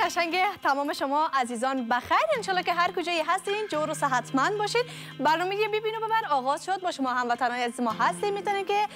قشنگ تمام شما عزیزان بخیر. انشالله که هر کجایی هستین جور و صحتمند باشید برنامه ببین و ببر. آغاز شد. با شما هموطنان عزیز ما هستیم. می‌تونین که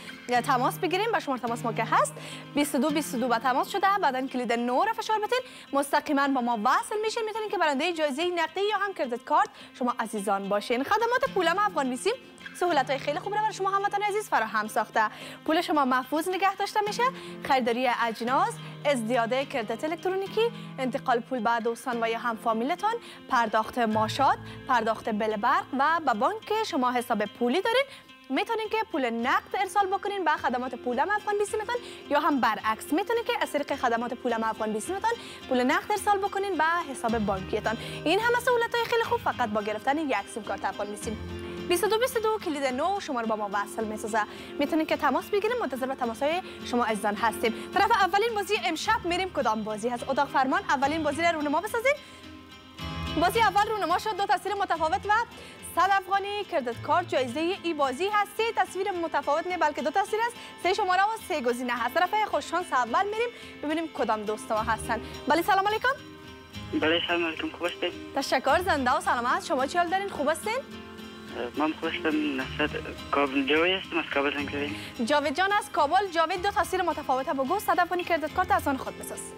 تماس بگیریم با شما تماس ما که هست. 22 22 با تماس شده. بعدا کلید نو را فشار بدین. مستقیما با ما وصل میشین. می‌تونین که برنده جایزه نقدی یا هم کردت کارت شما عزیزان باشین. خدمات پولم افغان میسیم سهولت های خیلی خوب را برای شما هموطن عزیز فراهم ساخته. پول شما محفوظ نگه داشته میشه. خریداری اجناس ازدیاده کردت الکترونیکی انتقال پول به دوستان و یا هم فامیلتان پرداخت ماشات پرداخت بل برق و به بانک شما حساب پولی دارین. می‌تونین که پول نقد ارسال بکنین به خدمات پولم افغان بیسیمتان یا هم برعکس می‌تونین که از طریق خدمات پولم افغان بیسیمتان پول نقد ارسال بکنین به حساب بانکیتان. این همه سهولت های خیلی خوب فقط با گرفتن یک سیم کارت افغان بیسیم 22 22 کلید نو. شما رو با ما وصل می‌سازه. می‌تونید که تماس بگیریم منتظر به تماس های شما عزیزان هستیم. طرف اولین بازی امشب میریم کدام بازی هست؟ اتاق فرمان اولین بازی رو رونما بسازیم بازی اول رونما شد دو تصویر متفاوت و صد افغانی کردت کارت. جایزه ای بازی هستی. تصویر متفاوت نه بلکه دو تصویر است. سه شماره و سه گزینه هست. طرف خوششانس اول میریم ببینیم کدام دوست ما هستن. بله سلام علیکم. بله سلام علیکم. خوب هستید تشکر زنده و سلامت. شما چی حال دارین؟ خوب هستین؟ من خواستم نصد کابل جاوی هستم از کابل هنگری جاوید جان از کابل. جاوید دو تصویر متفاوت بگو صد افغانی کردت کارت از آن خود بساز.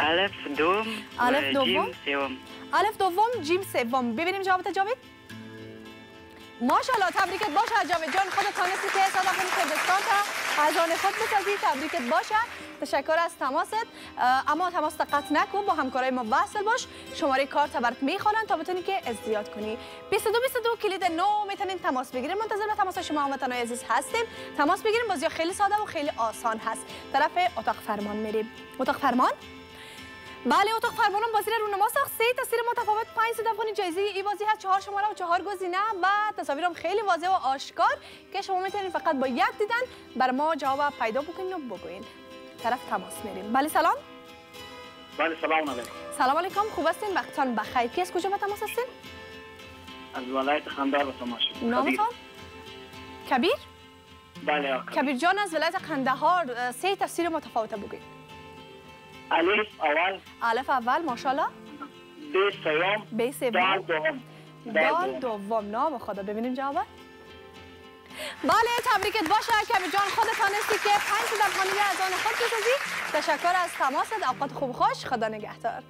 الف دوم الف دوم؟ جیم سوم. الف دوم جیم سوم. ببینیم جوابت جاوید. ماشاءالله تبریکت باشه جاوید جان. خودت تانستی که صد افغانی کردت کارت از آن خود بسازی. تبریکت باشه. تشکر از تماست. اما تماس قطع نکن با همکارای ما وصل باش. شماره کارت برات می‌خوانن تا بتونی که ازدیاد کنی. 22 22 کلید نو. می‌تونین تماس بگیریم. منتظر به تماس شما هموطنان عزیز هستیم. تماس بگیریم. بازی خیلی ساده و خیلی آسان هست. طرف اتاق فرمان میریم. اتاق فرمان؟ بله اتاق فرمانم بازی رو رونما ساخت سه تصویر متفاوت. 5 افغانی جایزه ای بازی هست. چهار شماره و چهار گزینه و تصاویرم خیلی واضح و آشکار که شما می‌تونید فقط با یک دیدن بر ما جواب پیدا بکنید و بگوین طرف تماس میریم. بله سلام. بله سلام علیکم. سلام علیکم خوب هستین؟ وقتتان بخیر. کی از کجا به تماس هستین؟ از ولایت خندار به تماس نامتان کبیر. بله آقا. کبیر جان از ولایت قندهار سه تصویر متفاوت بگوید الف اول. الف اول ماشاءالله. ب سوم. ب سوم. دال دوم. دال دوم. نام خدا. ببینیم جواب. بله تبریکت باشه کمی جان خودت تانستی که پنج افغانی از آن خود بسازی. تشکر از تماست اوقات خوب خوش خدا نگهدار.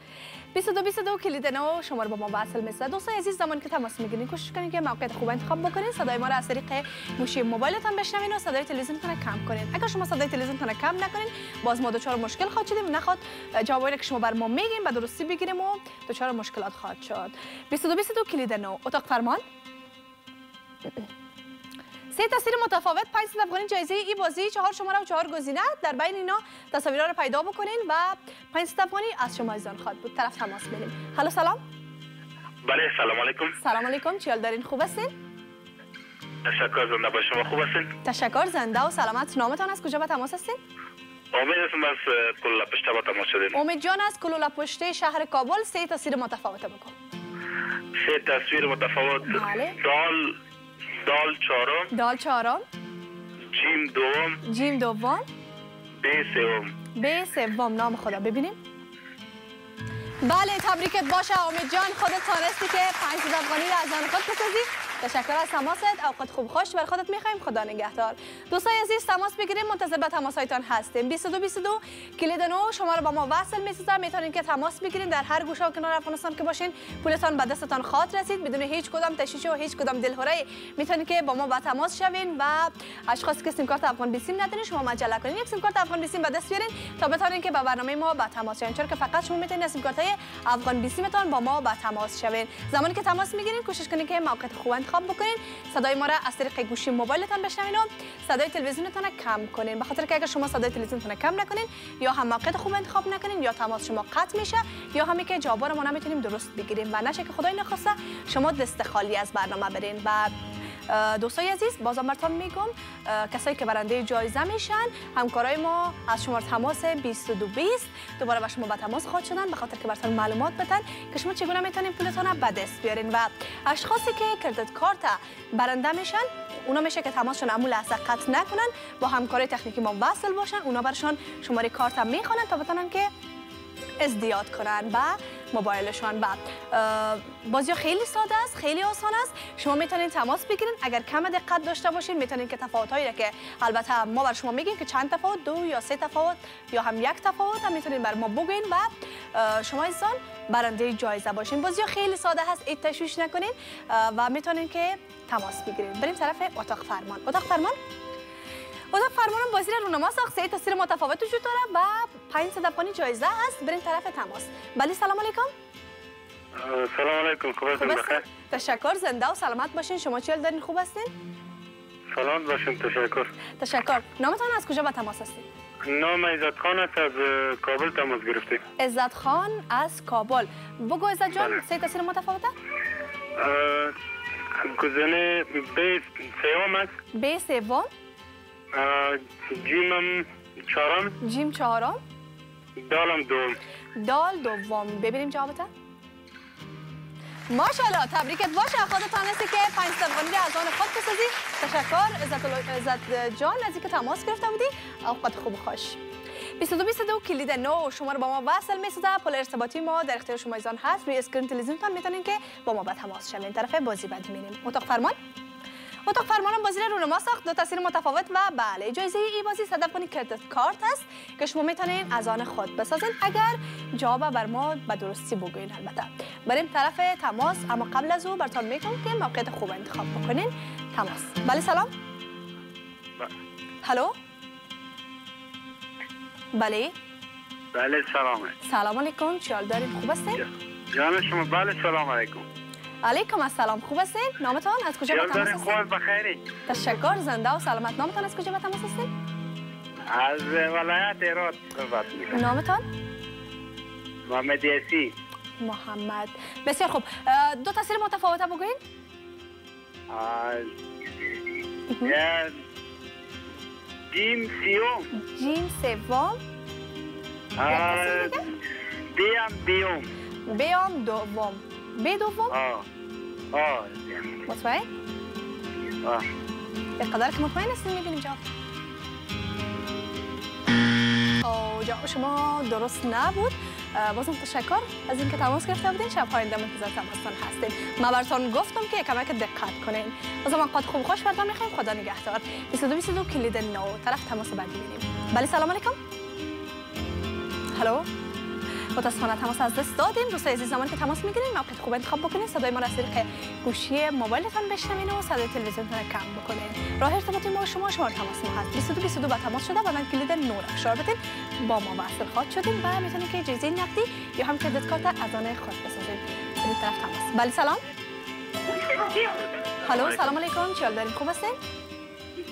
22 22 کلید نو شما رو با ما وصل میسه دوستان عزیز زمان که تماس می‌گیرین کوشش کنید که موقعیت خوب انتخاب بکنین. صدای ما رو از طریق گوشی موبایلتان بشنوین و صدای تلویزیونتون کم کنین. اگر شما صدای تلویزیونتون کم نکنین باز ما دچار مشکل خواهد شدیم. نخواد جوابی که شما بر ما میگین به درستی بگیریم و دچار مشکلات خواهد شد. 22 22 کلید نو. اتاق فرمان. سه تصویر متفاوت 5 افغانی جایزه ای بازی. چهار شماره و چهار گزینه. در بین اینا تصاویرها رو پیدا بکنین و 5 افغانی از شما ایزان خواهد بود. طرف تماس بریم هلو سلام. بله سلام علیکم. سلام علیکم. چی حال دارین؟ خوب هستین؟ تشکر زنده با شما. خوب هستین؟ تشکر زنده و سلامت. نامتان از کجا به تماس هستین؟ امید هستم از کلولا پشته با تماس شدین. امید جان از کلولا پشته شهر کابل. سه تصویر متفاوت بکن. سه تصویر متفاوت. بله. دال دال چهارم. دال چهارم. جیم دوم. جیم دوم. ب سوم. ب سوم. نام خدا. ببینیم. بله تبریکت باشه امید جان. خودت تانستی که پنج افغانی رو از آن خود بسازی. تشکر از تماست. اوقات خوب خوش بر خودت می‌خوایم. خدا نگهدار. دوستای عزیز تماس بگیریم منتظر به تماس هایتان هستیم 22 22 کلید نو. شما رو با ما وصل می‌سازم. می‌تونین که تماس بگیرین در هر گوشه و کنار افغانستان که باشین پولتان به دستتان خاط رسید. بدون هیچ کدام تشویش و هیچ کدام دلهوره می‌تونین که با ما با تماس شوین و اشخاصی که سیم کارت افغان بیسیم ندارین شما مجله کنین. یک سیم کارت افغان بیسیم به دست بیارین تا بتونین که با برنامه ما با تماس شوین. چون که فقط شما می‌تونین سیم کارت افغان بیسیمتان با ما با تماس شوین. زمانی که تماس می‌گیرین کوشش کنین که موقع خوب انتخاب بکنین. صدای ما را از طریق گوشی موبایلتان بشنوین و صدای تلویزیونتان کم کنین. بخاطر که اگر شما صدای تلویزیونتان کم نکنین یا هم موقع خوب انتخاب نکنین یا تماس شما قطع میشه یا همی که جواب ما نمی‌تونیم درست بگیریم. و نشه که خدای نخواسته شما دست خالی از برنامه برین. و دوستای عزیز بازم براتون میگم کسایی که برنده جایزه میشن همکارای ما از شماره تماس 2220 دوباره با شما به تماس خواهد شدن به خاطر که براتون معلومات بدن که شما چگونه می‌تونین پولتون به دست بیارین. و اشخاصی که کردت کارت برنده میشن اونا میشه که تماسشون امول لحظه قطع نکنن با همکارای تکنیکی ما وصل باشن اونا برشان شماره کارت می‌خوانن تا بتونن که ازدیاد کنن. به موبایلشان و بازی خیلی ساده است خیلی آسان است. شما می‌تونید تماس بگیرید. اگر کم دقت داشته باشین می‌تونید که تفاوت هایی که البته ما بر شما میگیم که چند تفاوت دو یا سه تفاوت یا هم یک تفاوت هم می‌تونید بر ما بگوین و شما ایزان برنده جایزه باشین. بازی خیلی ساده هست ایت تشویش نکنین و می‌تونید که تماس بگیرید بریم طرف اتاق فرمان. اتاق فرمان؟ اتاق فرمان بازی رو رونما ساخت. سه تصویر متفاوت وجود داره و 500 افغانی جایزه هست بریم طرف تماس. بله سلام علیکم. سلام علیکم. خوب هستین بخیر؟ تشکر. زنده و سلامت باشین. شما چی دارین؟ خوب هستین؟ سلام باشین تشکر. تشکر. نامتان از کجا به تماس هستین؟ نام عزت خان است. از کابل تماس گرفتیم. عزت خان از کابل. بگو عزت جان بله. سه تصویر متفاوته گزینه ب سیوم است. ب سوم. جیمم چهارم. جیم چهارم. دالم دوم. دال دوم. ببینیم جوابته ماشاءالله تبریکت باشه. خودتان هستی که پنج افغانی از آن خود بسازی. تشکر. عزت, جان از اینکه تماس گرفته بودی. اوقات خوب و خوش. 22 22 کلید نو. شما رو با ما وصل می‌سازه. پل ارتباطی ما در اختیار شما عزیزان هست. روی screen تلویزیونتان می‌تونین که با ما به تماس شوین. طرف بازی بعدی میریم اتاق فرمان. اتاق فرمانم بازی رو رونما ساخت. دو تصویر متفاوت و بله. جایزه ای بازی صد کنی کردت کارت است که شما می‌تونین از آن خود بسازین. اگر جواب بر ما به درستی بگوین البته. بریم طرف تماس. اما قبل از او برتان میگم که موقعیت خوب انتخاب بکنین. تماس. بله سلام. هلو؟ بله. بله سلام سلام علیکم. چیال دارین؟ خوب هستین؟ جان شما. بله سلام علیکم. علیکم السلام خوب هستین نامتان از کجا به تماس هستین خوب بخیری تشکر زنده و سلامت نامتان از کجا به تماس هستین از ولایت ایراد صحبت می‌کنم نامتان محمد یاسی محمد بسیار خوب دو تصویر متفاوته بگوین جیم سیوم جیم سوم دیم دیوم بیام دوم بی دوم؟ آه. آه. مطمئن؟ آه. به قدر که مطمئن هستین می‌بینیم جواب. او جواب شما درست نبود. بازم تشکر از اینکه تماس گرفته بودین. شب آینده منتظر تماستان هستیم. من براتون گفتم که کمک دقت کنین. بازم قد خوب خوش براتون می‌خوایم خدا نگهدار. 22 22 کلید نو. طرف تماس بعدی بینیم بله سلام علیکم. هلو متاسفانه تماس از دست دادیم. دوستای عزیز زمانی که تماس می‌گیرین موقعیت خوب انتخاب بکنین صدای ما را از طریق گوشی موبایلتان بشنوین و صدای تلویزیونتان کم بکنین. راه ارتباطی ما شما شماره تماس ما هست. 22 22 با تماس شده من کلید نور افشار بدین. با ما وصل خواهد شدین و می‌تونین که جایزه نقدی یا هم کردیت کارت از آن خود بسازین برید طرف تماس. بله سلام. هلو سلام علیکم. چیال دارین؟ خوب هستین؟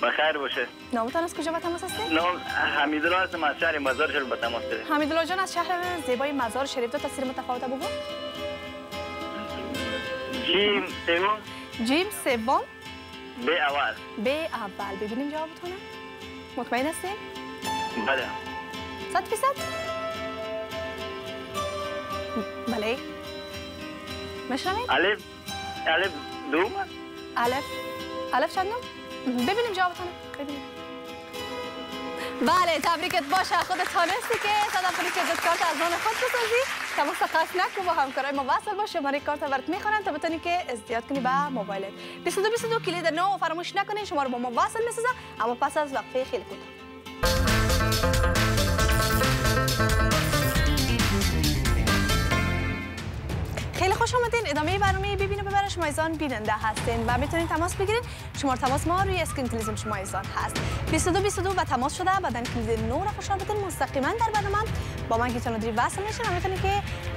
بخیر باشه. نامتان از کجا با تماس هستین نام حمیدالله هستم از شهر مزار شهر به تماس داریم. حمیدالله جان از شهر زیبای مزار شریف دو تصویر متفاوت بگو جیم سوم. جیم سوم. به اول. به اول. ببینیم جوابتونه مطمئن هستین بله. صد فیصد؟ بله. مشنوین الف الف دوم الف. الف چندم ببینیم جوابتونه ببینیم. بله تبریکت باشه. خودت تانستی که کنی که کارت از آن خود بسازی. تماس قصد نکن با همکارای ما. وصل باش شماره کارت برات می‌خوانن تا بتونی که ازدیاد کنی به موبایلت. 22 22 کلید نو. فراموش نکنین. شما رو با ما وصل می‌سازه. اما پس از وقفه خیلی کوتاه. خوش آمدین. ادامه برنامه ببین و ببر شما عزیزان بیننده هستین و می‌تونین تماس بگیرین. شماره تماس ما روی screen تلویزیون شما عزیزان هست. 22 22 و تماس شده. بعدن کلید نو را فشار بدین مستقیما در برنامه با من گیتون دری وصل میشین و می‌تونین که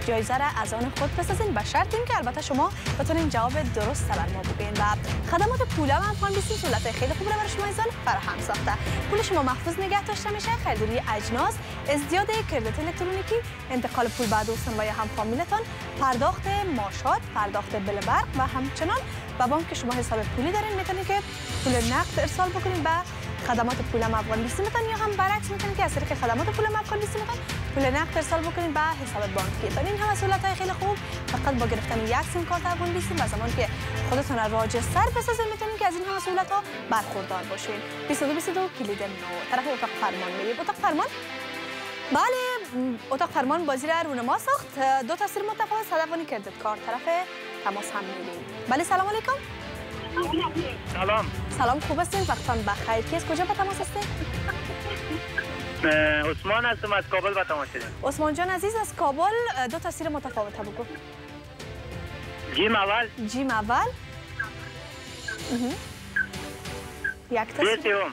جایزه را از آن خود بسازین به شرط که البته شما بتونین جواب درست بر ما بگین و خدمات پول هم امکان بیسین سهولت خیلی خوب را برای شما عزیزان فراهم ساخته. پول شما محفوظ نگه داشته میشه. خریداری اجناس ازدیاد کردیت الکترونیکی انتقال پول به دوستان و یا هم فامیلتان پرداخت ماشات پرداخت بل برق و همچنان. به بانک شما حساب پولی دارین می‌تونید که پول نقد ارسال بکنید به خدمات پول افغان بیسی می‌تونید یا هم برعکس می‌تونید که از طریق خدمات پول افغان بیسی می‌تونید پول نقد ارسال بکنید به حساب بانکی تا این هم سهولت های خیلی خوب فقط با گرفتن یک سیم کارت افغان بیسی و زمان که خودتون را راجستر بسازید می‌تونید که از این هم سهولت ها برخوردار باشین. 22 22 کلید نو. طرف اتاق فرمان میریم اتاق فرمان؟ بله اتاق فرمان بازی را رونما ساخت. دو تصویر متفاوت صدفانی کردت کار. طرف تماس هم میریم بله سلام علیکم. سلام. سلام خوب هستین وقتان بخیر. کی از کجا به تماس هستین عثمان هستم از کابل به تماس عثمان جان عزیز از کابل دو تصویر متفاوت بگو. جیم اول. جیم اول. یک تصویر سوم.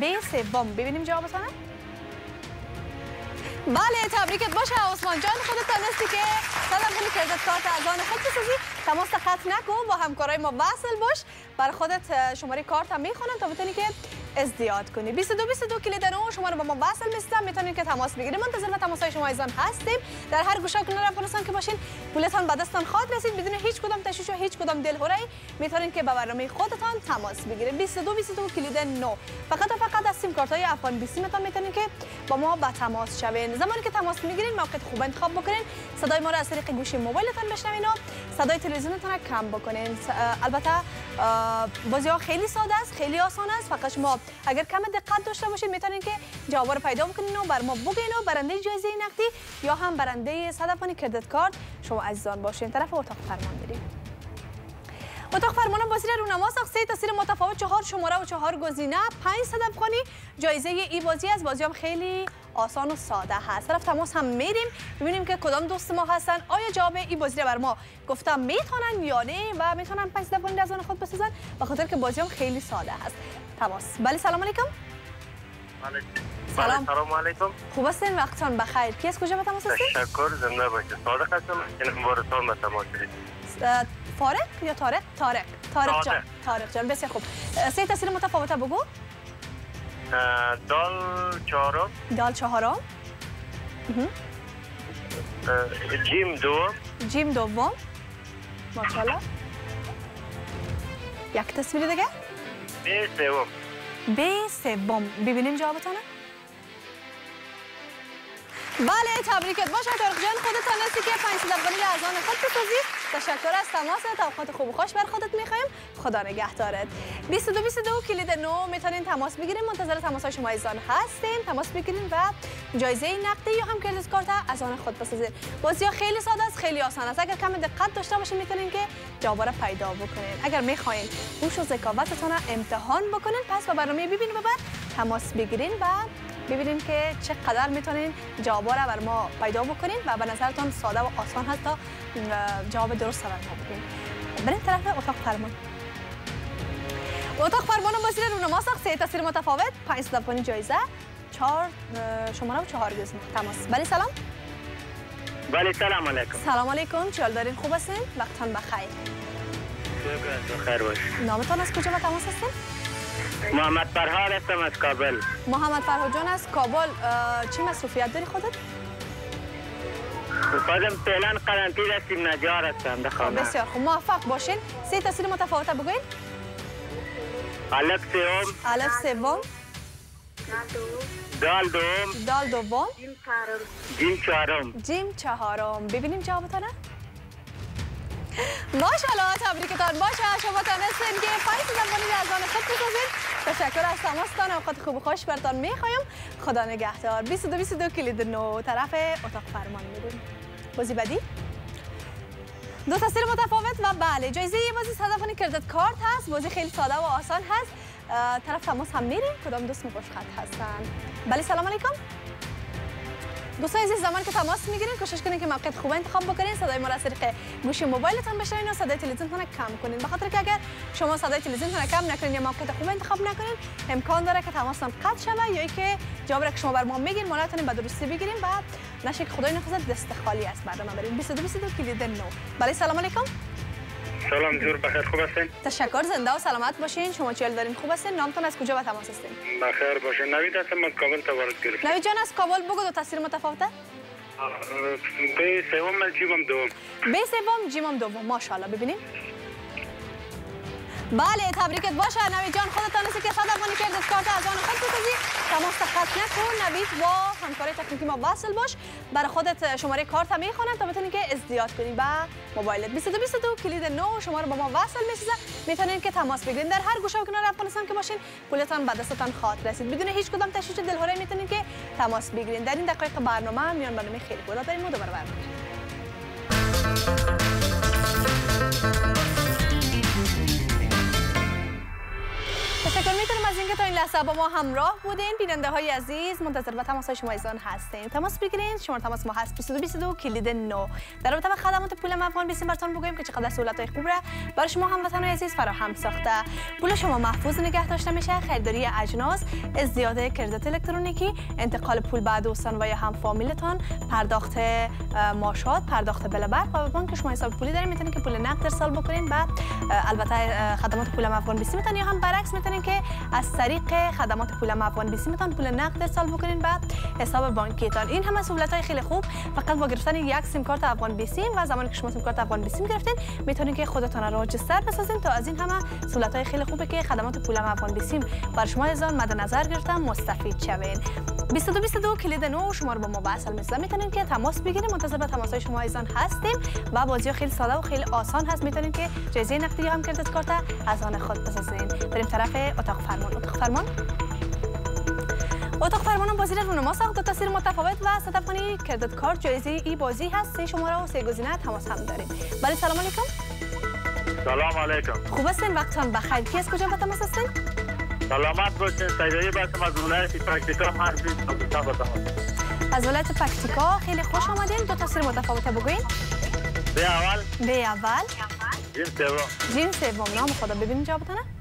ب سوم. ببینیم جوابتانه بله تبریکت باشه عثمان جان. خودت تانستی که صدم کنی کردت کارت از آن خود بسازی. تماس قطع نکن با همکارای ما وصل باش. بر خودت شماره کارت هم می‌خونن تا بتونی که ازدیاد کنی. 22 22 کلید نو شما رو با ما وصل میستم. می‌تونین که تماس بگیریم منتظر تماس های شما ایزان هستیم. در هر گوشه کنار افغانستان که باشین پولتان به دستان خواهد رسید. بدون هیچ کدام تشویش و هیچ کدام دلهوره می‌تونین که به برنامه خودتان تماس بگیرید. 22 22 کلید نو. فقط و فقط از سیم کارت های افغان 20 میتون می‌تونین که با ما به تماس شوین. زمانی که تماس می‌گیرین موقع خوب انتخاب بکنین. صدای ما رو از طریق گوشی موبایلتان بشنوین و صدای تلویزیونتان رو کم بکنین. البته بازی ها خیلی ساده است خیلی آسان است. فقط شما اگر کم دقت داشته باشین می‌تونین که جواب رو پیدا بکنین و بر ما بگین و برنده جایزه نقدی یا هم برنده صدفانی کردت کارت شما عزیزان باشین. طرف اتاق فرمان بریم. اتاق فرمان بازی را رونما ساخت سه تصویر متفاوت چهار شماره و چهار گزینه. پنج صدف خانی جایزه ای بازی از بازی هم خیلی آسان و ساده هست. طرف تماس هم میریم. ببینیم که کدام دوست ما هستن. آیا جواب ای بازی بر ما گفتم می‌تونن یا نه؟ و می‌تونن صدف خانی از آن خود بسازن. به خاطر که بازی هم خیلی ساده هست. تماس. بله سلام علیکم. سلام. سلام علیکم. خوب هستین؟ وقتان بخیر. کی از کجا به تماس هستین؟ تشکر زنده باشید. صادق هستم. این بارتان به تماس فارق یا طارق؟ طارق. طارق جان. طارق. جان. بسیار خوب. سه تصویر متفاوت بگو. اه، دال چهارم. دال چهارم. جیم دوم. جیم دوم. ماشاءالله. یک تصویر دیگه؟ به سوم. ب سوم. ببینیم جوابتانه بله تبریکت باشه طارق جان. خودت تانستی که پنج صد افغانی را از آن خود بسازی تشکر از تماس اوقات خوب و خوش بر خودت می‌خوایم. خدا نگهدارت. 22 22 کلید نو. می‌تونین تماس بگیرین. منتظر تماس های شما ایزان هستیم. تماس بگیرین و جایزه نقدی یا هم کردیت کارت از آن خود بسازین بازی خیلی ساده است خیلی آسان است. اگر کم دقت داشته باشین می‌تونین که جواب را پیدا بکنین. اگر می‌خواین هوش و ذکاوتتان را امتحان بکنین پس به برنامه ببین و بعد تماس بگیرین و ببینیم که چقدر می‌تونین جواب را بر ما پیدا بکنین و به نظرتان ساده و آسان هست تا جواب درست را بر ما بگین بریم طرف اتاق فرمان. اتاق فرمان را رونما ساخت. سه تصویر متفاوت. پنج صدفانی جایزه. چهار شماره و چهار گزینه تماس. بله سلام. بله سلام علیکم. سلام علیکم. چیال دارین؟ خوب هستین؟ وقتان بخیر. خیر باش. نامتان از کجا به تماس هستین؟ محمد فرهاد هستم از کابل. محمد فرهاد جان از کابل چی مصروفیت داری خودت؟ خودم فعلا قرنطین هستیم نجار هستم در خانه بسیار خوب. موفق باشین. سه تصویر متفاوت بگوین. الک سوم. الف سوم. دال دوم. دال دوم. جیم چهارم. جیم چهارم. ببینیم جوابتانه ماشاءالله تبریکتان. باشه شما تانستین که پنج زمانی از آن خود بسازید. تشکر از تماستان. اوقات خوب و خوش برتان می‌خوایم. خدا نگهدار. 22 22 کلید نو. طرف اتاق فرمان میریم بازی بعدی دو تصویر متفاوت و بله جایزه یه بازی صدفانی کردت کارت هست. بازی خیلی ساده و آسان هست. طرف تماس هم میریم. کدام دوست خوش خط هستن؟ بله سلام علیکم. دوستان عزیز زمان که تماس می‌گیرین کوشش کنین که موقعیت خوب انتخاب بکنین. صدای ما را از طریق گوشی موبایلتان بشنوین و صدای تلویزیونتان کم کنین. بخاطر که اگر شما صدای تلویزیونتان کم نکنین یا موقعیت خوب انتخاب نکنین امکان داره که تماستان قطع شوه یا اینکه جواب را که شما بر ما میگین ما نتونیم به درستی بگیریم و نشه که خدای نخواست دست خالی است. برنامه بریم. 22 22 کلید نو بله سلام علیکم. سلام جور بخیر خوب هستین؟ تشکر زنده و سلامت باشین. شما چیل دارین؟ خوب هستین؟ نامتون از کجا به تماس هستین؟ بخیر باشین. نوید هستم از کابل تبارک گرفت نوید جان از کابل بگو دو تصویر متفاوته. به سوم من جیبم دوم. به سوم جیمم دوم. ماشاءالله ببینیم. بله تبریکت باشه. نوید جان خودت دانستی که صد افغانی کرد کارت از آن خود بسازی تماس قطع نکن. نوید با همکار تکنیکی ما وصل باش. برای خودت شماره کارت هم می‌خوانم تا بتونی که ازدیاد کنی با موبایلت. 2222 کلید نو شما رو با ما وصل می‌سازه. می‌تونین که تماس بگیرین. در هر گوشه و کنار افغانستان که باشین پولتان به دستتان خاط رسید. بدون هیچ کدام تشویش دلهوره می‌تونین که تماس بگیرین. در این دقایق برنامه میان برنامه خیلی خوب داریم و دوباره برنامه می‌کنم از اینکه تا این لحظه با ما همراه بودین. بیننده های عزیز منتظر به تماس های شما ایزان هستیم. تماس بگیرین. شما تماس ما هست. 2222 کلید نو در رابطه با خدمات پول افغان بیسیم براتون بگویم که چقدر سهولت های خوب را برای شما هموطنان عزیز فراهم ساخته. پول شما محفوظ نگه داشته میشه. خریداری اجناس ازدیاد کردت الکترونیکی انتقال پول بعد دوستان و یا هم فامیلتان پرداخت ماشات پرداخت بل برق و بانک شما حساب پولی دارین می‌تونین که پول نقد ارسال بکنین بعد البته خدمات پول افغان بیسیم یا هم برعکس می‌تونین که از طریق خدمات پول افغان میتون پول نقد ارسال بکنین به حساب بانکیتان. این همه سهولت های خیلی خوب. فقط با گرفتن یک سیم کارت افغان بیسیم و زمانی که شما سیم کارت افغان بیسیم گرفتین می‌تونین که خودتان را رجستر بسازین تا از این همه سهولت های خیلی خوبه که خدمات پول افغان بیسیم بر شما از مد نظر گرفتم مستفید شوین. 22 22 کلید نو شما رو با ما وصل می‌سازم می‌تونین که تماس بگیریم. منتظر به تماس های شما ایزان هستیم و بازی خیلی ساده و خیلی آسان هست. می‌تونین که جایزه نقدی هم کارت از آن خود بسازین. بریم طرف اتاق فرمان اتاق فرمان. اتاق فرمان بازی رونما ساخت دو تصویر متفاوت و صد افغانی کردت کارت جایزه ای بازی هست. سه شماره و سه گزینه تماس هم داریم. بله سلام علیکم. سلام علیکم. خوب هستین؟ وقتان بخیر. کی از کجا به تماس هستین؟ سلامت باشین. سیدایی باشم از ولایت پرکتیکا هستیم. از ولایت پکتیکا خیلی خوش آمدین. دو تصویر متفاوت بگوین. به اول. به اول. جیم سوم. جیم سوم. نام خدا. ببینیم جوابتانه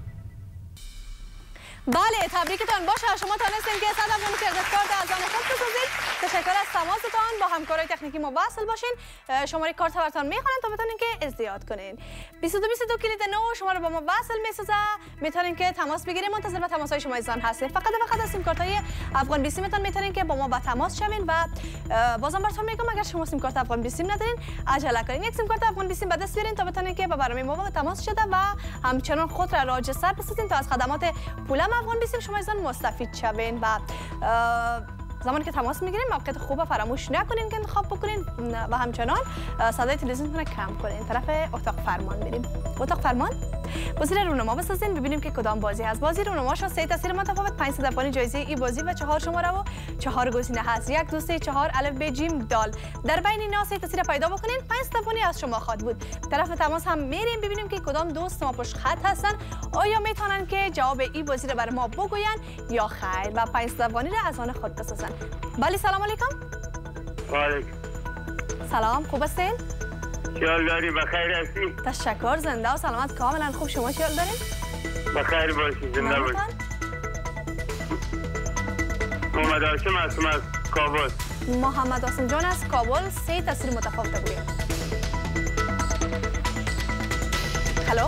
بله تبریکتان. باشه شما تانستین که صد افغانی کردت کارت از آن خود بسازید تشکر از تماستان. با همکارای تکنیکی وصل باشین. شماره کارت براتون می‌خوانن تا بتونین که ازدیاد کنین. 22 22 کلید نو شما رو با ما وصل می‌سازه. می‌تونین که تماس بگیریم منتظر به تماس های شما ایزان هستیم. فقط و فقط از سیم کارت های افغان بیسی میتون می‌تونین که با ما با تماس شوین و بازم براتون میگم اگر شما سیم کارت افغان بیسیم ندارین عجله کنین. یک سیم کارت افغان بیسیم به دست بیارین تا بتونین که با برنامه ما با تماس شده و همچنان خود را راجستر بسازین تا از خدمات پولم افغان بیسیم شما ایزان مستفید شوین و زمانی که تماس می‌گیریم موقعیت خوب فراموش نکنین که انتخاب بکنین و همچنان صدای تلویزیون کم کنین. طرف اتاق فرمان میریم. اتاق فرمان؟ بازی رونما بسازین. ببینیم که کدام بازی هست بازی. رونما شو سه تصویر متفاوت. 500 افغانی جایزه ای بازی و چهار شماره و چهار گزینه هست. یک دو سه چهار الف ب جیم دال. در بین اینا سه تصویر پیدا بکنین. 5 افغانی از شما خواد بود. طرف تماس هم میریم. ببینیم که کدام دوست ما پشت خط هستن. آیا می‌تونن که جواب ای بازی رو بر ما بگوین یا خیر؟ و 5 افغانی رو از آن خود بسازن. بله سلام علیکم. وعلیکم. سلام خوب هستین؟ خیال داری بخیر هستی تشکر زنده و سلامت. کاملا خوب شما خیال دارین؟ بخیر باشی زنده باشی محمد هاشم هستم از کابل. محمد آسم جان از کابل سه تصویر متفاوت بگویم هلو؟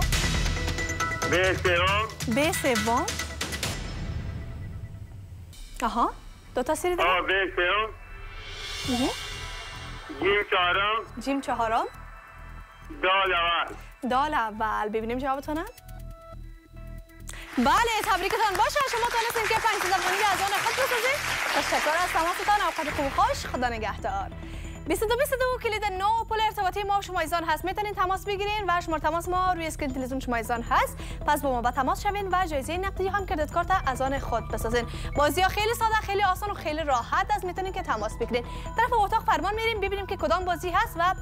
به سوم. به سوم. آها. دو تصویر دیگه آه به سوم جیم چهارم. جیم چهارم. دال اول. دال اول. ببینیم جوابتونه بله تبریکتان باشه. شما تونستین که پنج افغانی از آن خود بسازید. تشکر از تماستان. اوقات خوب خوش. خدا نگهدار. 22 22 کلید نو پل ارتباطی ما شما عزیزان هست. می‌تونین تماس بگیرین و شماره تماس ما روی screen تلویزیون شما عزیزان هست. پس با ما با تماس شوین و جایزه نقدی هم credit card از آن خود بسازین. بازی ها خیلی ساده خیلی آسان و خیلی راحت است. می‌تونین که تماس بگیرین. طرف اتاق فرمان میریم ببینیم که کدام بازی هست و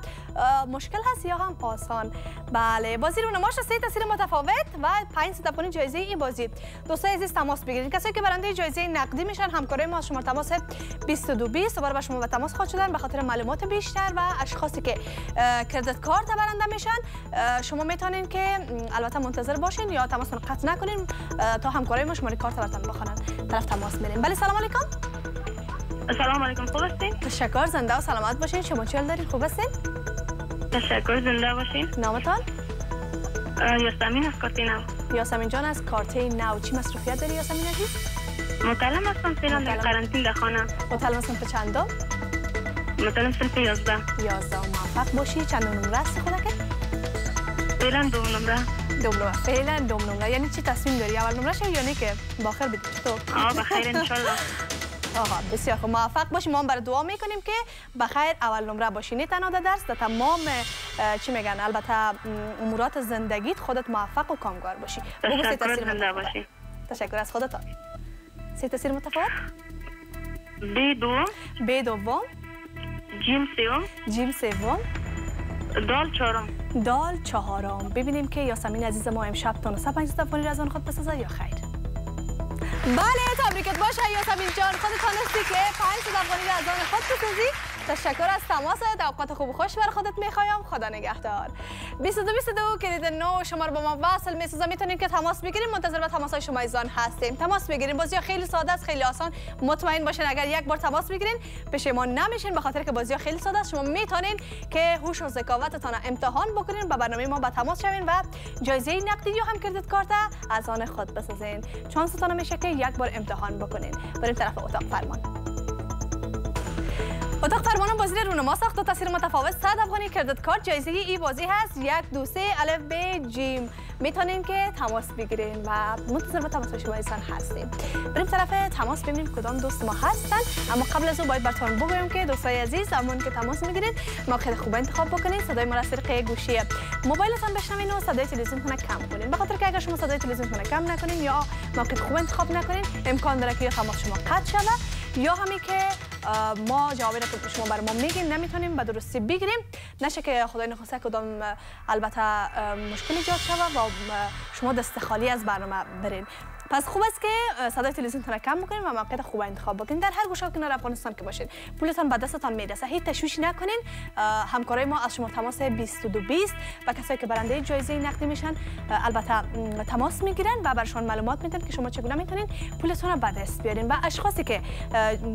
مشکل هست یا هم آسان. بله بازی رو نماش سه تاثیر متفاوت و 5 تا جایزه این بازی. دوستای عزیز تماس بگیرین. کسایی که برنده جایزه نقدی میشن همکارای ما شما تماس 2220 دوباره با شما به تماس خواهد شدن. به خاطر معلومات بیشتر و اشخاصی که کردت کارت برنده میشن. شما می‌تونین که البته منتظر باشین یا تماس قطع نکنین تا همکارای ما شماره کارت براتون بخونن طرف تماس میریم بله سلام علیکم. سلام علیکم خوب هستین؟ تشکر زنده و سلامت باشین. شما چه دارین؟ خوب هستین؟ تشکر زنده باشین. نامتان؟ یاسمین از کارتی نو. یاسمین جان از کارتی نو. چی مصروفیت داری یاسمین عزیز؟ مطلم هستم فعلا در قرنطین در خانه مطلم صنف چندم؟ مطلم صنف یازده یازده موفق باشی چند نمره هستی خدا که؟ فعلا دو نمره دوم نمره فعلا دوم نمره یعنی چی تصمیم داری اول نمره شو یعنی که باخر بدی تو آه بخیر انشالله آها بسیار خوب موفق باشی ما هم برای دعا می‌کنیم که بخیر اول نمره باشی نه تنها در درس در تمام چی میگن البته امورات زندگیت خودت موفق و کامگار باشی تشکر. باشی تشکر از خودتان سه تاثیر متفاوت بی دوم ب دوم جیم سیوم. جیم سوم. دال چهارم. دال چهارم. ببینیم که یاسمین عزیز ما امشب تونسته پنج افغانی از آن خود بسازه یا خیر. بله تبریکت باشه یاسمین جان. خودت تانستی که پنج افغانی را از آن خود بسازی. تشکر از تماس اوقات خوب خوش بر خودت می‌خوایم خدا نگهدار. 22 22 کلید نو شما رو با ما وصل می‌سازم. می‌تونید که تماس بگیریم. منتظر به تماس های شما ایزان هستیم. تماس بگیریم. بازی خیلی ساده است خیلی آسان. مطمئن باشین اگر یک بار تماس بگیرین پشیمان نمیشین به خاطر که بازی خیلی ساده است. شما می‌تونین که هوش و ذکاوتتان امتحان بکنین با برنامه ما با تماس شوین و جایزه نقدی یا هم کردیت کارت از آن خود بسازین. چانستان میشه که یک بار امتحان بکنین. بریم طرف اتاق. فرمان. اتاق فرمان بازی رونما ساخت و تاثیر متفاوت. 100 افغانی کردت کارت. جایزه ای بازی هست. یک دو سه الف ب جیم می‌تونین که تماس بگیرین و منتظر به تماس شما ایسان هستیم. بریم طرف تماس ببینیم کدام دوست ما هستن. اما قبل از او باید براتون بگویم که دوستای عزیز زمان که تماس می‌گیرید موقع خوب انتخاب بکنید صدای ما را طریق گوشی موبایلتان بشنوین و صدای تلویزیونتون کم کنین. به خاطر که اگر شما صدای تلویزیونتون کم نکنین یا موقع خوب انتخاب نکنین امکان داره که تماس شما قطع شوه یا همی که ما جوابی را که شما بر ما میگین. نمی‌تونیم به درستی بگیریم. نشه که خدای نخواسته کدام البته مشکل ایجاد شوه و شما دست خالی از برنامه برین. پس خوب است که صدای تلویزیونتون را کم بکنین و موقع خوب انتخاب بکنین. در هر گوشه کنار افغانستان که باشین. پولتان به دستتان می‌رسه. هیچ تشویش نکنین. همکارای ما از شما تماس 2220 و کسایی که برنده جایزه نقدی میشن البته تماس می‌گیرن و برشان معلومات میدن که شما چگونه می‌تونین پولتون رو به دست بیارین. و اشخاصی که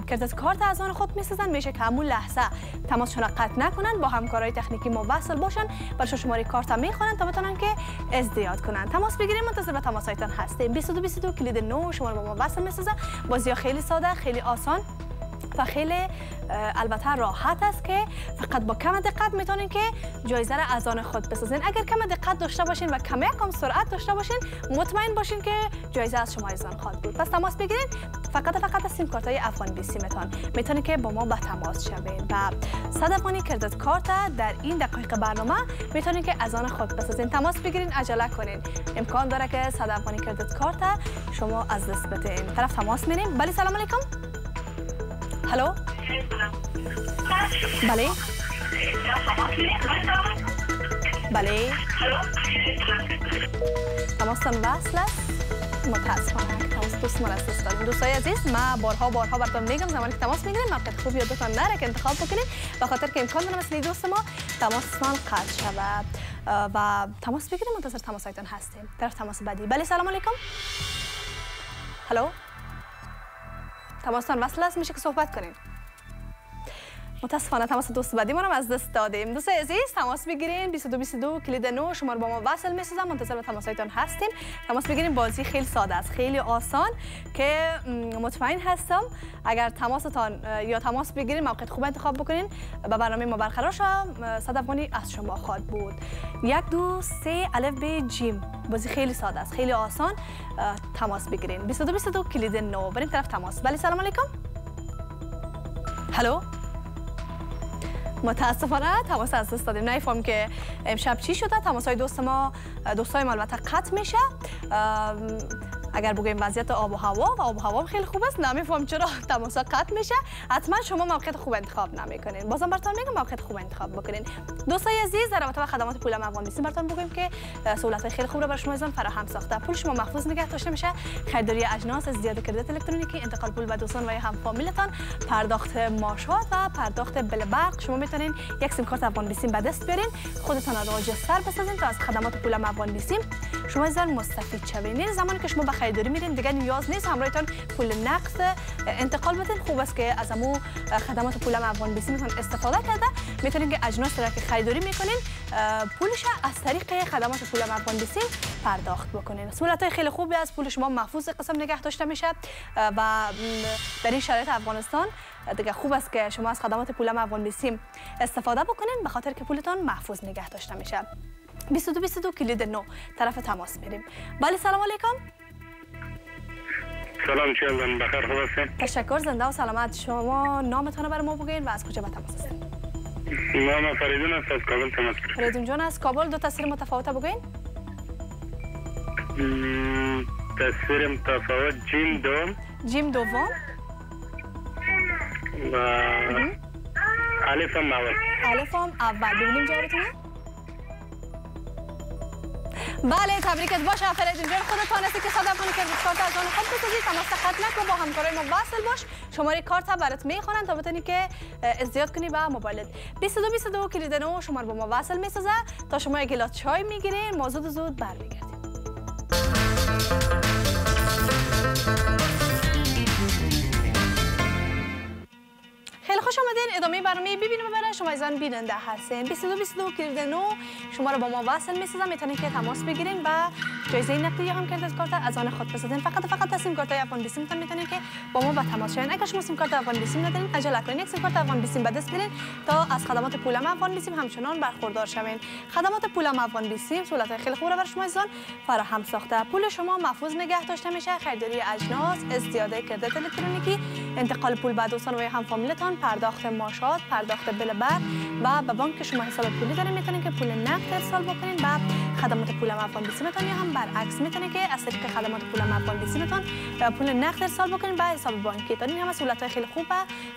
کردت کارت از آن خود می‌سازن میشه که همون لحظه تماسشون را قطع نکنن با همکارای تکنیکی ما وصل باشن برشان شماره کارت هم می‌خوانن تا بتونن که ازدیاد کنن. تماس بگیریم منتظر به تماسایتان هستیم. 22 22 کلید نو شما رو با ما وصل می‌سازه. بازی خیلی ساده خیلی آسان و خیلی البته راحت است که فقط با کم دقت می‌تونین که جایزه را از آن خود بسازین. اگر کم دقت داشته باشین و کم یکم سرعت داشته باشین مطمئن باشین که جایزه از شما از آن خواهد بود. پس تماس بگیرین. فقط فقط از سیم کارت های افغان بی سیمتان. می‌تونین که با ما به تماس شوین و صد افغانی کردت کارت در این دقایق برنامه می‌تونین که از آن خود بسازین تماس بگیرین عجله کنین. امکان داره که صد افغانی کردت کارت شما از دست بدین طرف تماس میریم بله سلام علیکم. هلو. بله. بله. تماستان وصل است متاسفانه که تماس دوست از دست دادیم دوستای عزیز ما بارها بارها براتون میگم زمانی که تماس می‌گیریم موقع خوب یادتان نره که انتخاب بکنید به خاطر که امکان داره مثل دوست ما تماستان قطع شود. و تماس بگیریم منتظر تماسایتان هستیم. طرف تماس بعدی. بله سلام علیکم. هلو تماستان وصل است میشه که صحبت کنیم. متاسفانه تماس دوست بعدی ما از دست دادیم. دوست عزیز تماس بگیرین. 22 22 کلید نو شما رو با ما وصل می‌سازم. منتظر تماسایتان هستیم. تماس بگیرین. بازی خیلی ساده است. خیلی آسان که مطمئن هستم. اگر تماستان یا تماس بگیرین موقع خوب انتخاب بکنین به برنامه ما برقرار شوم صد افغانی از شما خواهد بود. یک دو سه الف ب جیم بازی خیلی ساده است. خیلی آسان. تماس بگیرین. 22 22 کلید نو بریم طرف تماس. بله سلام علیکم. هلو متاسفانه تماس از دست دادیم. نمیفهم که امشب چی شده. تماس های دوست ما دوستای ما البته قطع میشه. اگر بگویم وضعیت آب و هوا و آب و هوا خیلی خوب است. نمیفهم چرا تماس قطع میشه؟ حتما شما موقعیت خوب انتخاب نمی‌کنین. بازم براتون میگم موقعیت خوب انتخاب بکنین. دوستای عزیز در رابطه با خدمات پول افغان بیسی براتون بگویم که سهولت خیلی خوب رو برای شما فراهم ساخته. پول شما محفوظ نگه داشته میشه. خریداری اجناس زیاده کردت الکترونیکی انتقال پول به دوستان و هم فامیلتان. پرداخت ماشات و پرداخت بل برق. شما می‌تونین یک سیم کارت افغان بیسیم به دست بیارین. خودتان را راجستر بسازین تا از خدمات پول افغان بیسیم. شما ایزان مستفید شوین زمانی که شما به خریداری میرین دیگه نیاز نیست. همراهتان پول نقد انتقال بدین. خوب است که از امو خدمات پول افغان بیسیم میتون استفاده کرده. می‌تونین که اجناس را که خریداری می‌کنین. پولش از طریق خدمات پول افغان بیسیم پرداخت بکنین. سهولت خیلی خوبی از پول شما محفوظ قسم نگه داشته میشه و در این شرایط افغانستان دیگه خوب است که شما از خدمات پول افغان بیسیم استفاده بکنین. به خاطر که پولتان محفوظ نگه داشته میشه 22 22 کلید نو. طرف تماس میریم. بله سلام علیکم. سلام چیزن بخیر خوب هستین تشکر زنده و سلامت. شما نامتان رو بر ما بگین و از کجا تماس هستین؟ نام فریدون است از کابل تماس فریدون جان از کابل دو تصویر متفاوت بگین تصویر متفاوت جیم دوم. جیم دوم. و الف هم اول. الفام اول. ببینیم جوابتون. بله تبریکت باشه فریدون جان خودت تانستی که صدف کنی که کارت از آن خود بسازی. تماس خط نکن با همکارای ما وصل باش. شماره کارت برات می‌خونن تا بتونی که ازدیاد کنی به موبایلت. 22 22 کلید نو شماره با ما وصل می‌سازه. تا شما یک گلاس چای می‌گیرین ما زود زود برمیگردیم. خوش آمدین. ادامه برنامه ببینیم ببره شما ایزان بیننده هستین 22 22 کلید نو شما رو با ما وصل می‌سازم. می‌تونین که تماس بگیرین و جایزه نقدی هم کرد از کارت از آن خود بسازین فقط و فقط سیم کارت افغان بیسیم تان می‌تونین که با ما به تماس شوین. اگر شما سیم کارت افغان بیسیم ندارین عجله کنین. یک سیم کارت افغان بیسیم به دست تا از خدمات پولم افغان بیسیم. همچنان برخوردار شوین. خدمات پولم افغان بیسیم سهولت خیلی خوب بر شما ایزان فراهم ساخته. پول شما محفوظ نگه داشته میشه. خریداری اجناس ازدیاده کردت الکترونیکی. انتقال پول به دوستان و هم فامیلتان پرداخت ماشات پرداخت بل برق و به بانک شما حساب پولی دارین می‌تونین که پول نقد ارسال بکنین و خدمات پول افغان بیسیمتان یا هم برعکس می‌تونین که از طریق خدمات پول افغان بیسیمتان پول نقد ارسال بکنین به حساب بانکی تا این هم سهولت خیلی خوب و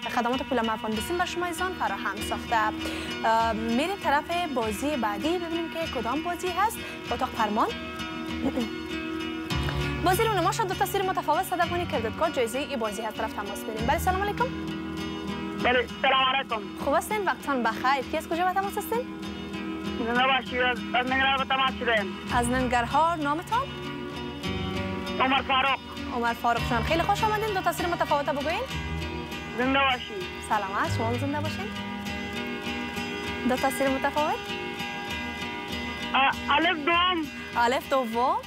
خدمات پول افغان بیسیم بر شما ایزان فراهم ساخته. میریم طرف بازی بعدی. ببینیم که کدام بازی هست. اتاق فرمان. بازی رو شد دو تصویر متفاوت صدف کنی. کردت کار جایزه ای بازی هست طرف تماس بریم بله سلام علیکم. بله سلام علیکم. خوب هستین؟ وقتان بخیر. کی از کجا به تماس هستین؟ از نگران به تماس شدیم از ننگرهار نامتان؟ عمر فاروق. عمر فاروق جان. خیلی خوش آمدین. دو تصویر متفاوت بگوین زنده باشی. سلامت شما هم زنده باشین. دو تصویر متفاوت. الف دوم. الف دوم.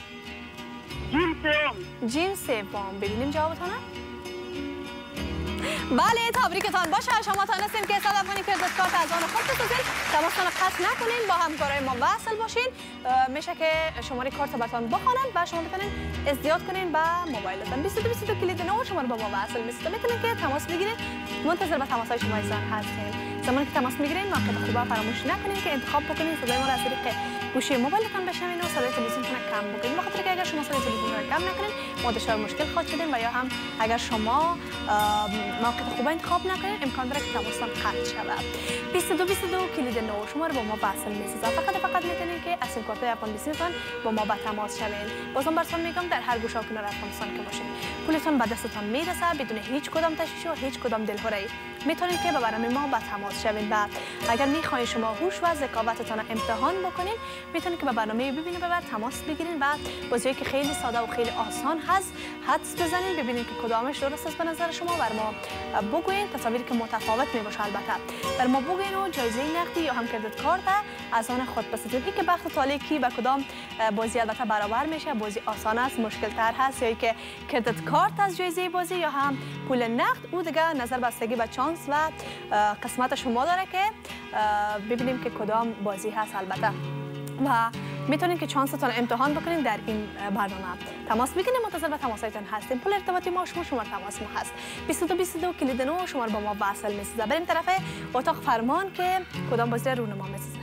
جیم سوم جیم سوم ببینیم جوابتان بله تبریکتان باشه شما تانستین که صدف کنید که کارت از آن خود بسازین تماستان قطع نکنین با همکارای ما وصل باشین میشه که شماره کارت براتون بخوانن و شما بتونین ازدیاد کنین به موبایلتان 22 22 کلید نو شما رو با ما وصل میسید می‌تونین که تماس بگیرین منتظر به تماس های شما ایزان هستین زمانی که تماس می‌گیرین موقع خوبه فراموش نکنین که انتخاب بکنین صدای ما را از طریق گوشی موبایلتان بشنوین و صدای رو کم بکنین بخاطر که اگر شما صدای تلویزیون رو کم نکنین ما دچار مشکل خواهد شدیم و یا هم اگر شما موقع خوب انتخاب نکنین امکان داره که تماستان قطع شود 22 22 کلید نو شما رو با ما وصل می‌سازم فقط فقط می‌تونین که از کارت افغان بیسیمتان با ما به تماس شوین بازم براتون میگم در هر گوشه و کنار افغانستان که باشین پولتون به دستتان می‌رسه بدون هیچ کدام تشویش و هیچ کدام دلهوری می‌تونید که به برنامه ما به تماس شوین و اگر می‌خواین شما هوش و ذکاوتتان امتحان بکنین می‌تونید که به برنامه ببینید و تماس بگیرین و بازی که خیلی ساده و خیلی آسان هست حدس بزنین ببینید که کدامش درست است به نظر شما بر ما بگوین تصاویری که متفاوت می باشه البته. بر ما بگوین و جایزه نقدی یا هم کردت کارت از آن خود بسازید که بخت تالی کی به کدام بازی البته برابر میشه بازی آسان است مشکل تر هست یا که کردت کارت از جایزه بازی یا هم پول نقد او دیگه نظر بستگی به چانس و قسمت شما داره که ببینیم که کدام بازی هست البته. و می‌تونید که چانستان امتحان بکنید در این برنامه تماس بگیرید منتظر به تماسایتان هستیم. پول ارتباطی ما شما شماره تماس ما هست. 22 22 کلید نو شما رو با ما وصل می‌سازه. بریم طرف اتاق فرمان که کدام بازی رو رونما می‌سازه.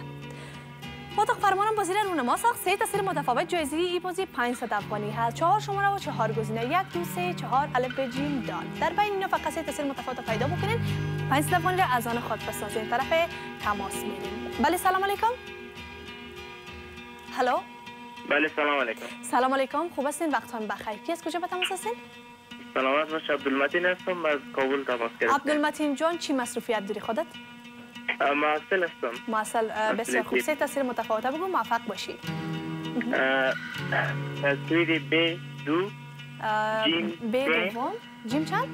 اتاق فرمان بازی رو رونما ساخت. سه تصویر متفاوت. جایزه ای بازی 500 افغانی هست. چهار شماره و چهار گزینه. یک دو سه چهار الف جیم دال. در بین اینا فقط سه تصویر متفاوت پیدا بکنید 500 افغانی رو از آن خود بسازید طرف تماس میریم بله سلام علیکم. هلو بله سلام علیکم. سلام علیکم خوب هستین؟ وقتان بخیر. کی از کجا به تماس هستین؟ سلامت باش عبدالمتین هستم از کابل تماس گرفتم. عبدالمتین جان چی مصروفیت داری خودت؟ معسل هستم. معسل بسیار خوب. سه تصویر متفاوته بگو موفق باشی. تصویر ب دو جیم ب. دوم. جیم چند؟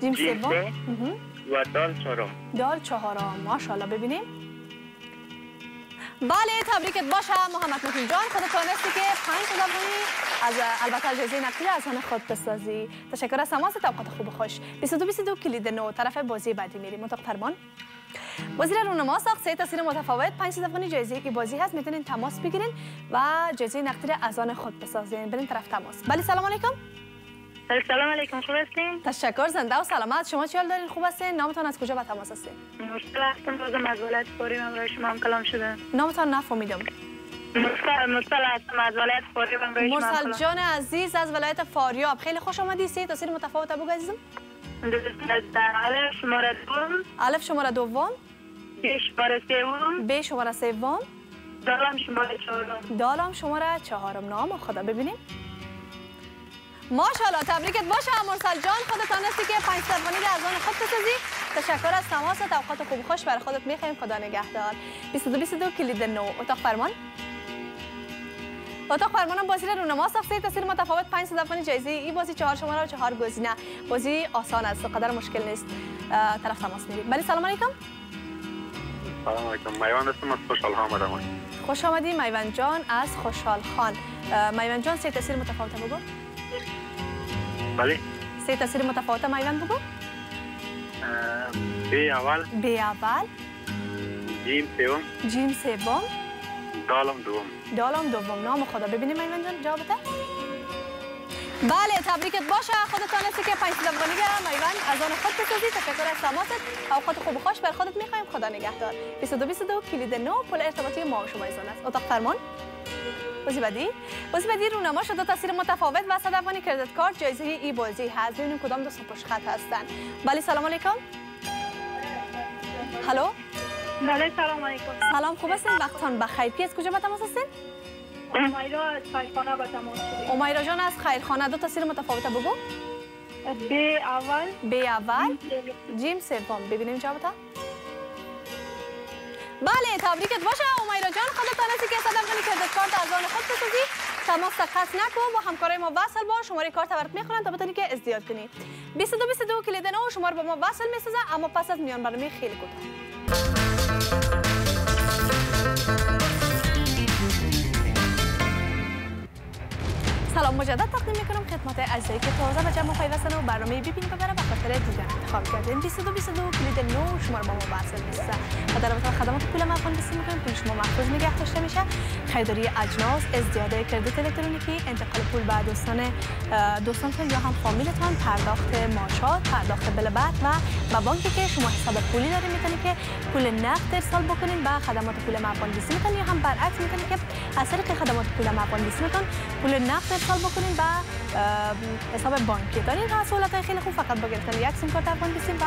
جیم سوم. و دال چهارم. دال چهارم. ماشاءالله ببینیم. بله تبریکت باشه محمد متین جان. خودت تانستی که پنج تا افغانی از البته جایزه نقدی از آن خود بسازی. تشکر از تماس اوقات خوب خوش. 22 22 کلید نو. طرف بازی بعدی میریم. اتاق فرمان. بازی را رونما ساخت سه تصویر متفاوت. 500 افغانی جایزه ای بازی هست. می‌تونین تماس بگیرین و جایزه نقدی از آن خود بسازین. برین طرف تماس. بله سلام علیکم. سلام علیکم خوب هستین؟ تشکر زنده و سلامت. شما چی حال دارین؟ خوب هستین؟ نامتان از کجا به تماس هستین؟ مرسل هستم روزم از ولایت فوری همراه شما هم کلام شده. نامتان نفهمیدم. مرسل هستم از ولایت هم مرسل جان عزیز از ولایت فاریاب. خیلی خوش آمدی. سه تصویر متفاوت بگو عزیزم؟ الف شماره دوم. الف شماره دوم. ب شماره سوم. ب شماره سوم. دالم شماره چهارم. دالم شماره چهارم. نام خدا. ببینیم. ماشاءالله تبریکت باشه مرسل جان. خودتان هستی که پنج را از آن خود بسازی تشکر از تماست اوقات خوب و خوش برای خودت. می‌خوایم خدا نگهدار. 22 22 کلید نو. اتاق فرمان. اتاق فرمانم بازی را رونما ساخته. تصویر متفاوت. 500 افغانی جایزه. ای بازی چهار شماره و چهار گزینه. بازی آسان است. قدر مشکل نیست. طرف تماس میریم بله سلام علیکم. سلام علیکم. میوان هستم. از خوشحال آمدم خوش آمدی میوند جان. از خوشحال خان. میوند جان سه تصویر متفاوت بگو. بله سه تصویر متفاوت میوند بگو بی اول ب اول جیم سوم جیم سوم دالم دوم دالم دوم نام خدا ببینیم میوند جان جوابته بله تبریکت باشه خودتان هستی که 500 افغانی را میوند از آن خود بسازی تشکر از تماست اوقات خوب و خوش بر خودت می‌خوایم خدا نگهدار 22 22 کلید نو پل ارتباطی ما و شما ایزان است اتاق فرمان بازی بعدی بازی بعدی رونما شد دو تصویر متفاوت و صد افغانی کردیت کارت جایزه ای بازی هست ببینیم کدام دو پشت خط هستن بله سلام علیکم هلو بله سلام علیکم سلام خوب هستین وقتان بخیر کی از کجا به تماس هستین امیرا از خیرخانه به تماس شده امیرا جان از خیرخانه دو تصویر متفاوت بگو ب اول ب اول جیم سوم ببینیم جوابتا بله تبریکت باشه امیرا جان هستی که کارت از آن خود بسازی. تماس قصد نکن با همکارای ما وصل باش شماره کارت برات می‌خونن تا بتونی که ازدیاد کنی. 22 22 کلید نو شماره با ما وصل می‌سازه اما پس از میان برنامه خیلی کوتاه. مجدد تقدیم می‌کنم خدمت اجزایی که تازه و جمع پیوستن و برنامه ببینید ببره به خاطر دیدن انتخاب کردین 22 22 کلید نو شماره با ما وصل می‌سازه و در رابطه خدمات پول مفهوم بسیم می‌کنیم پول شما محفوظ نگه داشته میشه خریداری اجناس ازدیاد کردیت الکترونیکی انتقال پول به دوستان دوستانتون یا هم فامیلتان پرداخت ماشات پرداخت بل بعد و به بانکی که شما حساب پولی دارین می‌تونید که پول نقد ارسال بکنین به خدمات پول مفهوم بسیمتون یا هم برعکس می‌تونید که از طریق خدمات پول مفهوم بسیمتون پول نقد ارسال بکنین به اه، حساب بانکی دارین ها سهولت های خیلی خوب فقط با گرفتن یک سیم کارت افغان بسیم و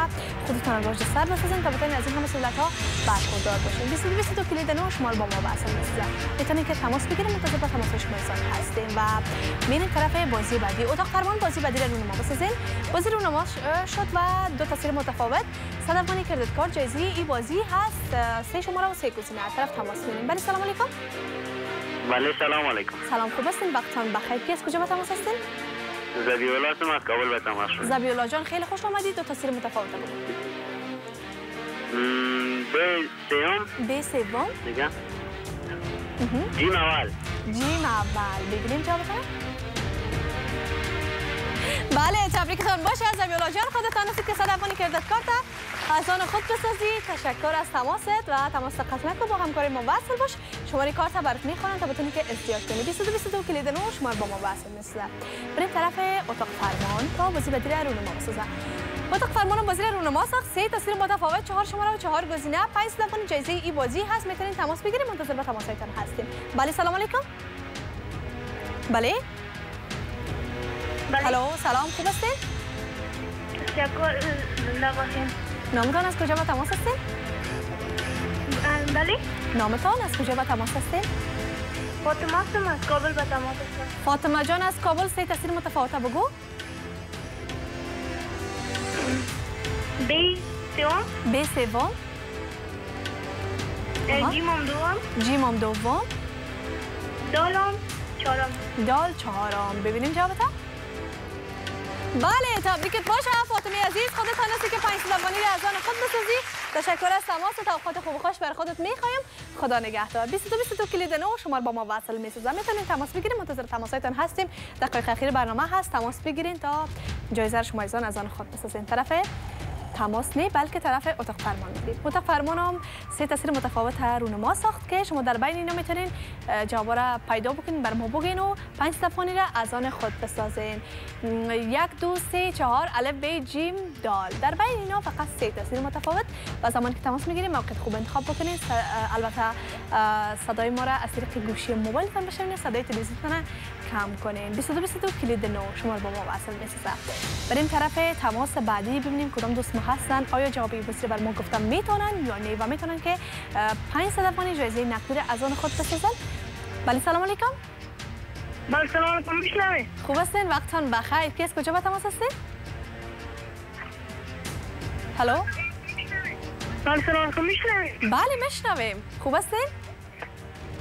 خودتون رو واژه سر بسازین تا بتونین از این همه سهولت ها برخوردار باشین 22 22 کلید نو شما رو با ما وصل می‌سازه می‌تونین که تماس بگیرین منتظر با تماس شما هستیم و میرین طرف بازی بعدی اتاق فرمان بازی بعدی رو رونما بسازین بازی رونما ش- شد و دو تصویر متفاوت صد افغانی کردیت کارت جایزه ای بازی هست سه شماره و سه گزینه طرف تماس میرین بله سلام علیکم بله سلام علیکم. سلام خوب هستین؟ وقتان بخیر. کی از کجا به تماس هستین؟ زبیولا هستم از کابل به تماس زبیولا جان خیلی خوش آمدید دو تصویر متفاوت بگو. م، بی سوم. ب سوم؟ دیگه جیم اول. جیم اول. ببینیم جوابتان بله تبریکتان باشه. از زبیولا جان خودتان هستید که صد افغانی کردت کارت از آن خود بسازی تشکر از تماست و تماس قسمت با همکاری ما وصل باش. شماره کارت برات می‌خوانم تا بتونی که ازدیاد کنی. 22 22 کلید نو شماره با ما وصل می‌سازه بریم طرف اتاق فرمان. تا بازی بدی رو رونما بسازه اتاق فرمان بازی رو رونما ساخت. سه تصویر متفاوت چهار شماره و چهار گزینه. 5 افغانی جایزه ای بازی هست. می‌تونین تماس بگیرید. منتظر به تماسایتان هستیم. بله سلام علیکم. بله. بله. سلام. خوب هستین؟ تشکر. نامتان از کجا به تماس هستین بله نامتان از کجا به تماس هستین فاطمه هستم از کابل به تماس هستم فاطمه جان از کابل سه تصویر متفاوت بگو ب سوم ب سوم. جیمم دوم جیمم دوم دالم چهارم دال چهارم ببینیم جوابتا بله تبریکت باشه فاطمه عزیز. خودت هستی که 500 افغانی رو از آن خود بسازی. تشکر از تماس تا اوقات خوب و خوش بر خودت می‌خوایم. خدا نگهدار. 22 22 کلید نو. شما با ما وصل می‌سازم می‌تونین تماس بگیریم منتظر تماسایتان هستیم. دقایق اخیر برنامه هست. تماس بگیرین تا جایزه شما از آن خود بسازین طرف تماس نه بلکه طرف اتاق فرمان. می‌گیریم اتاق فرمان هم سه تصویر متفاوت رونما ساخت که شما در بین اینا می‌تونین جواب را پیدا بکنین بر ما بگین و پنج تفانی را از آن خود بسازین. یک دو سه چهار الف ب جیم دال در بین اینا فقط سه تصویر متفاوت. و زمان که تماس می‌گیریم موقع خوب انتخاب بکنین. البته صدای ما را از طریق گوشی موبایلتان بشنوین صدای تلویزیونتان کم کنین. 22 22 کلید نو. شما با ما وصل می‌سازه بریم طرف تماس بعدی ببینیم کدام دوست ما هستن. آیا جوابی بسیار بر ما گفتم می‌تونن یا نه و می‌تونن که 500 افغانی جایزه نقدی از آن خود بسازن؟ بله سلام علیکم. بله سلام علیکم. میشنوی؟ خوب هستین؟ وقتتان بخیر. کی از کجا به تماس هستین؟ هلو بله سلام علیکم. میشنوی؟ بله میشنویم. خوب هستین؟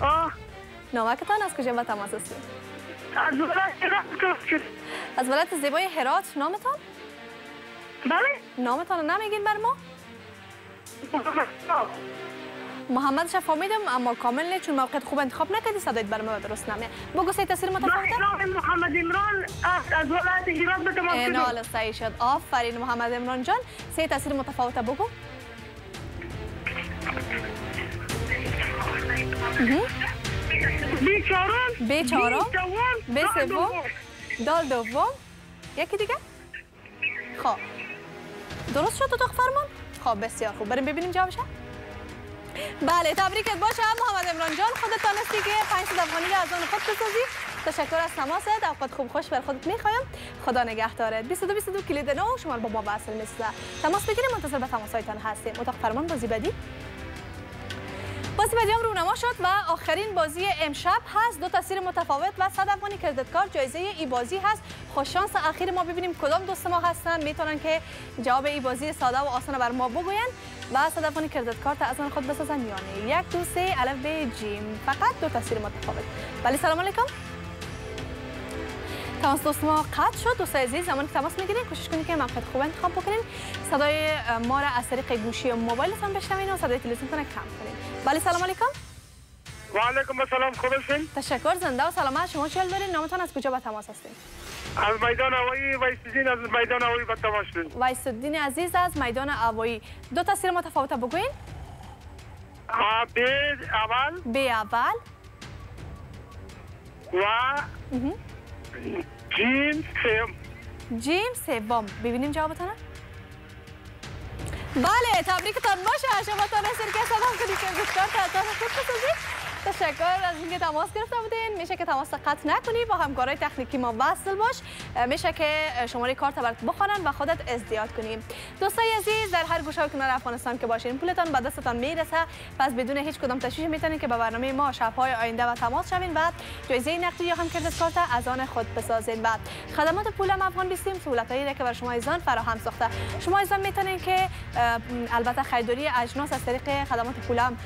آه. نامکتان از کجا به تماس هستین؟ از ولایت از ولایت زیبای هرات نامتان؟ بله. نامتان رو نمیگین بر ما؟ محمد شفا فهمیدم اما کامل نه چون موقع خوب انتخاب نکردی صدایت بر ما درست نمیه بگو سه تصویر متفاوته نام محمد عمران از ولایت هرات به تماس اه، شدم نال صحیح شد. آفرین محمد عمران جان. سه تصویر متفاوته بگو. بی چهارم بی چهارم بی سوم. دال دوم. یکی دیگه؟ خب. درست شد اتاق فرمان؟ خب بسیار خوب. بریم ببینیم جوابش بله تبریکت باشه محمد عمران جان. خودت تانستی که 500 افغانی را از آن خود بسازی. تشکر از تماست اوقات خوب خوش بر خودت می‌خوایم. خدا نگهدارت 22 22 کلید نو شما با ما وصل می‌سازه تماس بگیریم منتظر به تماسهایتان هستیم. اتاق فرمان بازی بدی بازی بدی هم رونما شد و آخرین بازی امشب هست. دو تصویر متفاوت و 100 افغانی کردیت کارت جایزه ای بازی هست. خوش شانس اخیر ما ببینیم کدام دوست ما هستن. می‌تونن که جواب ای بازی ساده و آسان بر ما بگوین و 100 افغانی کردیت کارت از آن خود بسازن یا نه. یک دو سه الف ب جیم. فقط دو تصویر متفاوت. بله سلام علیکم. تماس دوست ما قطع شد. دوست عزیز زمانی که تماس می‌گیرین کوشش کنید که موقع خوب انتخاب بکنین. صدای ما را از طریق گوشی و موبایلتان بشنوین و صدای تلویزیونتان کم کنین. بله سلام علیکم. و علیکم السلام خوب هستین؟ تشکر زنده و سلامت شما چهل دارین؟ نامتان از کجا به تماس هستین؟ از میدان هوایی ویسیدین از میدان هوایی به تماس شدین. وایسالدین عزیز از میدان هوایی دو تصویر متفاوت بگوین. آ، ب اول. ب اول. و جیم سم جیم سوم. ببینیم جوابتان. بله تبریکتان باشه شما تانستین که سلام کنید که گفتار تاتان خود بسازید تشکر از اینکه تماس گرفته بودین. میشه که تماس قطع نکنی. با همکارای تکنیکی ما وصل باش. میشه که شماره کارت برات بخوانن و خودت ازدیاد کنی. دوستای عزیز در هر گوشه کنار افغانستان که باشین پولتان به دستتان می‌رسه. پس بدون هیچ کدام تشویش می‌تونین که به برنامه ما شبهای آینده و تماس شوین و جایزه نقدی یا هم کردت کارت از آن خود بسازین. و خدمات پولم افغان بیستیم. سهولتایی را که بر شما ایزان فراهم ساخته. شما ایزان می‌تونین که البته خریداری اجناس از طریق خدمات پولم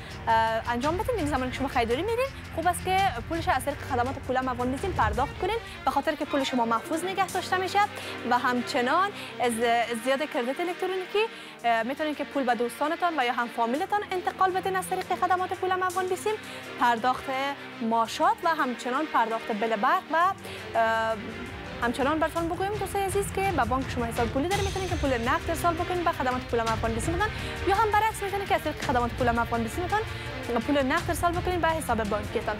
انجام بدین. زمانی که شما خریداری میرین خوب است که پولش از طریق خدمات افغان بیستیم پرداخت کنین. به خاطر که پول شما محفوظ نگه داشته میشه و همچنان از زیاد کردیت الکترونیکی می‌تونین که پول به دوستانتان و یا هم فامیلتان انتقال بدین از طریق خدمات پولم افغان بیستیم پرداخت ماشات و همچنان پرداخت بل برق و همچنان براتون بگویم دوستای عزیز که به بانک شما حساب پولی داره می‌تونید که پول نقد ارسال بکنید به خدمات پول افغان بیسیمتان یا هم برعکس می‌تونید که از طریق خدمات پول افغان بیسیمتان پول نقد ارسال بکنید به حساب بانکیتان.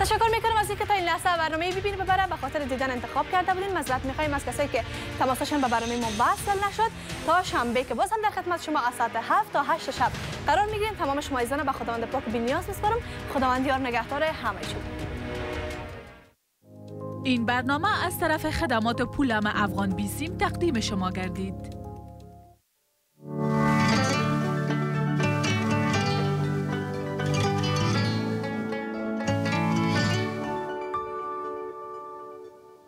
تشکر می‌کنم از اینکه تا این لحظه برنامه ببینید ببره به خاطر دیدن انتخاب کرده بودین معذرت می‌خوایم از کسایی که تماسشون به برنامه ما وصل نشد تا شنبه که باز هم در خدمت شما از ساعت 7 تا 8 شب قرار می‌گیریم. تمام شما عزیزان به خداوند پاک بی‌نیاز میسپارم. خداوند یار نگهدار همه شما. این برنامه از طرف خدمات پولم افغان بیسیم تقدیم شما گردید.